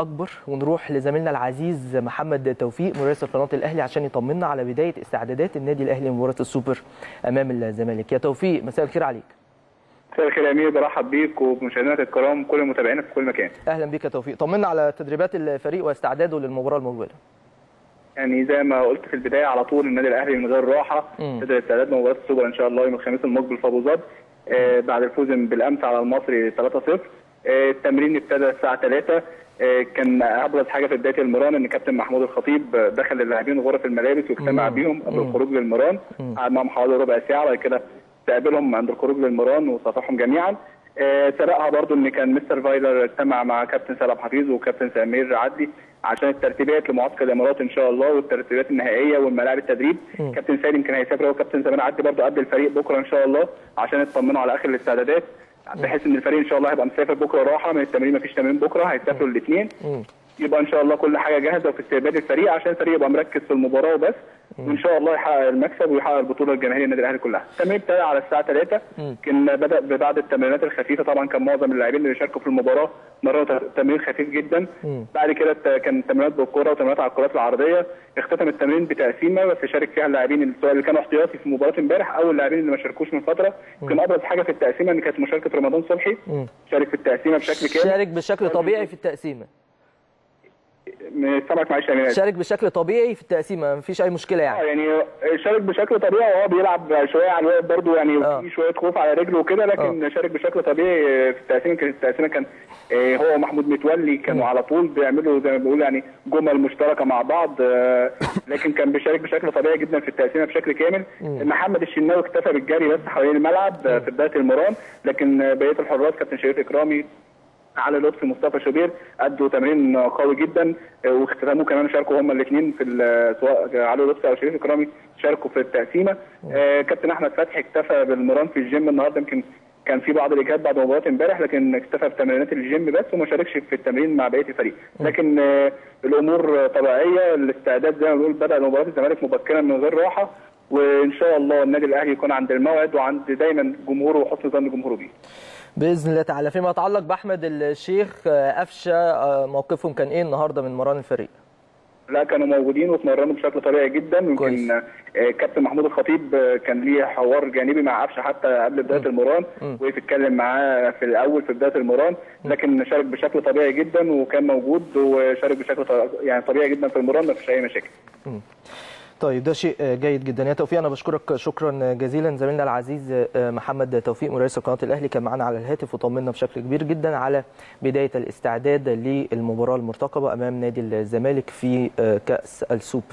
أكبر ونروح لزميلنا العزيز محمد توفيق مراسل قناه الأهلي عشان يطمنا على بداية استعدادات النادي الأهلي لمباراة السوبر أمام الزمالك. يا توفيق مساء الخير عليك. مساء الخير يا أمير برحب بيك وبمشاهدينا الكرام كل متابعينا في كل مكان. أهلا بك يا توفيق. طمنا على تدريبات الفريق واستعداده للمباراة المقبلة. يعني زي ما قلت في البداية على طول النادي الأهلي من غير راحة ابتدى استعداد لمباراه السوبر إن شاء الله يوم الخميس المقبل في أبو ظبي. آه بعد الفوز بالأمس على المصري 3-0 آه التمرين ابتدى الساعة 3 آه كان أبرز حاجة في بداية المران إن كابتن محمود الخطيب دخل اللاعبين غرف الملابس واجتمع بيهم قبل الخروج للمران. قعد معاهم حوالي ربع ساعة بعد كده استقبلهم عند الخروج للمران وصافحهم جميعا. آه سبقها برضو إن كان مستر فايلر اجتمع مع كابتن سلام حفيظ وكابتن سمير عدلي عشان الترتيبات لمعسكر الإمارات إن شاء الله والترتيبات النهائية والملاعب التدريب. م. كابتن سالم كان هيسافر هو وكابتن سمير عدلي برضو قبل الفريق بكرة إن شاء الله عشان يطمنوا على آخر الاستعدادات. بحيث إن الفريق إن شاء الله هيبقى مسافر بكرة راحة من التمرين مفيش تمرين بكرة هيسافروا الاثنين يبقى إن شاء الله كل حاجة جاهزة في استقبال الفريق عشان الفريق يبقى مركز في المباراة وبس. وإن شاء الله يحقق المكسب ويحقق البطولة الجماهيرية النادي الأهلي كلها. التمرين ابتدى على الساعة 3 كان بدأ ببعض التمرينات الخفيفة. طبعا كان معظم اللاعبين اللي بيشاركوا في المباراة مروا تمرين خفيف جدا. بعد كده كان تمرينات بالكورة وتمرينات على الكرات العرضية. اختتم التمرين بتقسيمة بس شارك فيها اللاعبين سواء اللي كانوا احتياطي في مباراة امبارح أو اللاعبين اللي ما شاركوش من فترة. كان أبرز حاجة في التقسيمة إن كانت مشاركة رمضان صبحي. شارك في التقسيمة بشكل كامل. شارك بشكل طبيعي في التقسيمة. معلش يا شارك بشكل طبيعي في التقسيمه مفيش أي مشكلة يعني آه يعني شارك بشكل طبيعي وهو بيلعب شوية على الوقت برده يعني آه. في شوية خوف على رجله وكده لكن آه. شارك بشكل طبيعي في التقسيمه كانت التقسيمه كان هو ومحمود متولي كانوا. على طول بيعملوا زي ما بنقول يعني جمل مشتركة مع بعض لكن كان بيشارك بشكل طبيعي جدا في التقسيمه بشكل كامل. محمد الشناوي اكتفى بالجري بس حوالين الملعب. في بداية المران لكن بقية الحراس كابتن شريف إكرامي علي لطفي مصطفى شوبير أدوا تمرين قوي جدا واختتموا كمان شاركوا هما الاثنين في سواء علي لطفي أو شريف إكرامي شاركوا في التقسيمة. آه كابتن أحمد فتحي اكتفى بالمران في الجيم النهارده يمكن كان في بعض الإجهاد بعد مباراة امبارح لكن اكتفى بتمرينات الجيم بس وما شاركش في التمرين مع بقية الفريق. لكن آه الأمور طبيعية الاستعداد زي ما بنقول بدأ مباراة الزمالك مبكرا من غير راحة. وإن شاء الله النادي الأهلي يكون عند الموعد وعند دايما جمهوره وحسن ظن جمهوره بيه. بإذن الله تعالى. فيما يتعلق بأحمد الشيخ قفشة موقفهم كان إيه النهارده من مران الفريق؟ لا كانوا موجودين واتمرنوا بشكل طبيعي جدا. يمكن كابتن محمود الخطيب كان ليه حوار جانبي مع قفشة حتى قبل بداية المران وقف يتكلم معاه في الأول في بداية المران لكن شارك بشكل طبيعي جدا وكان موجود وشارك بشكل يعني طبيعي جدا في المران ما فيش أي مشاكل. طيب ده شيء جيد جدا. يا توفيق أنا بشكرك شكرا جزيلا. زميلنا العزيز محمد توفيق مراسل قناة الأهلي كان معانا على الهاتف وطمنا بشكل كبير جدا على بداية الاستعداد للمباراة المرتقبة أمام نادي الزمالك في كأس السوبر